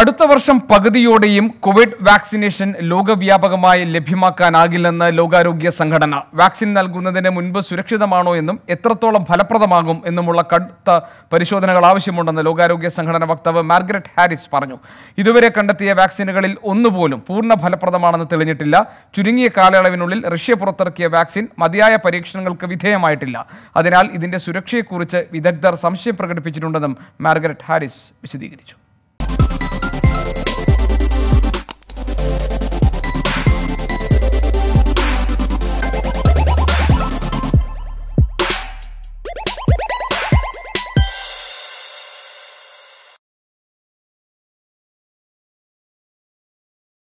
അടുത്ത വർഷം പകുതിയോടെയും Covid vaccination ലോകവ്യാപകമായി ലഭ്യമാക്കാനാകില്ലെന്ന് ലോകാരോഗ്യ സംഘടന. വാക്സിൻ നൽകുന്നതിന് മുൻപ് സുരക്ഷിതമാണോ എന്നും എത്രത്തോളം ഫലപ്രദമാകും എന്നുമുള്ള കടുത്ത പരിശോധനകൾ ആവശ്യമുണ്ടെന്ന് ലോകാരോഗ്യ സംഘടന വക്താവ് മാർഗരറ്റ് ഹാരിസ് പറഞ്ഞു. ഇതുവരെ കണ്ടെത്തിയ വാക്സിനുകളിൽ ഒന്നുപോലും പൂർണ ഫലപ്രദമാണെന്ന് തെളിഞ്ഞിട്ടില്ല. ചുരുങ്ങിയ കാലയളവിനുള്ളിൽ റഷ്യ പുറത്തിറക്കിയ വാക്സിൻ മതിയായ പരീക്ഷണങ്ങൾക്ക് വിധേയമായിട്ടില്ല. അതിനാൽ ഇതിന്റെ സുരക്ഷയെക്കുറിച്ച് വിദഗ്ധർ സംശയം പ്രകടിപ്പിച്ചിട്ടുണ്ടെന്നും മാർഗരറ്റ് ഹാരിസ് വിശദീകരിച്ചു.